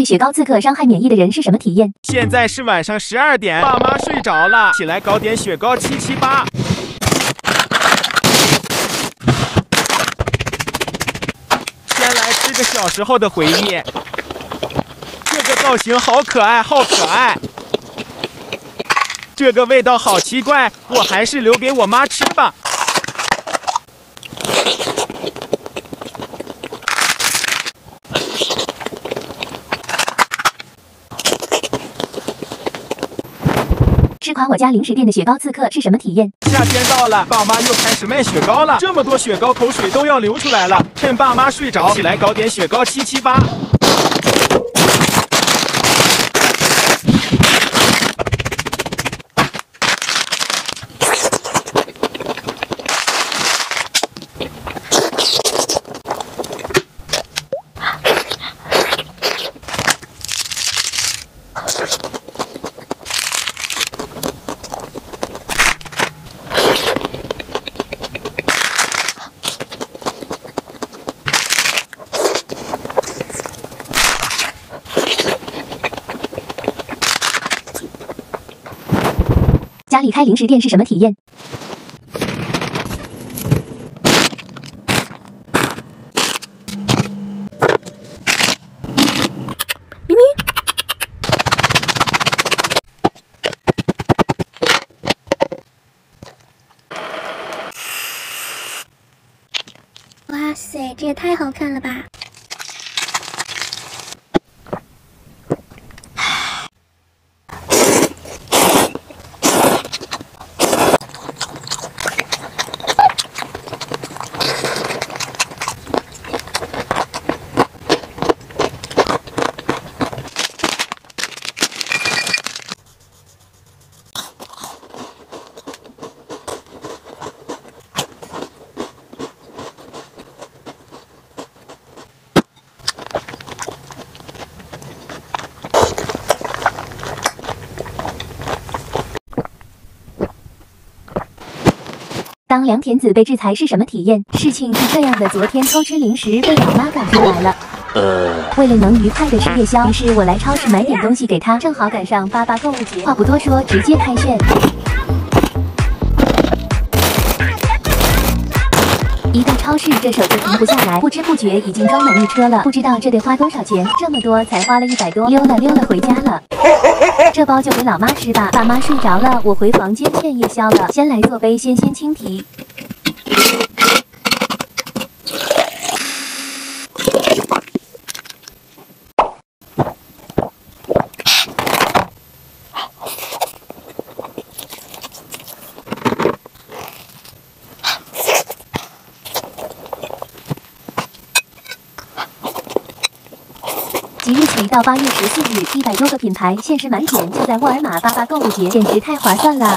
对雪糕刺客伤害免疫的人是什么体验？现在是晚上十二点，爸妈睡着了，起来搞点雪糕七七八。先来吃个小时候的回忆，这个造型好可爱，好可爱。这个味道好奇怪，我还是留给我妈吃吧。吃垮我家零食店的雪糕刺客是什么体验？夏天到了，爸妈又开始卖雪糕了，这么多雪糕，口水都要流出来了。趁爸妈睡着，起来搞点雪糕七七八。家里开零食店是什么体验？咪咪，哇塞，这也太好看了吧！当良田子被制裁是什么体验？事情是这样的，昨天偷吃零食被老妈赶出来了。为了能愉快的吃夜宵，于是我来超市买点东西给她，正好赶上八八购物节。话不多说，直接开炫。一到超市，这手就停不下来，不知不觉已经装满一车了。不知道这得花多少钱，这么多才花了一百多，溜了溜了回家了。这包就给老妈吃吧，爸妈睡着了，我回房间炫夜宵了。先来做杯鲜鲜青提。即日起到八月十四日，一百多个品牌限时满减，就在沃尔玛八八购物节，简直太划算了。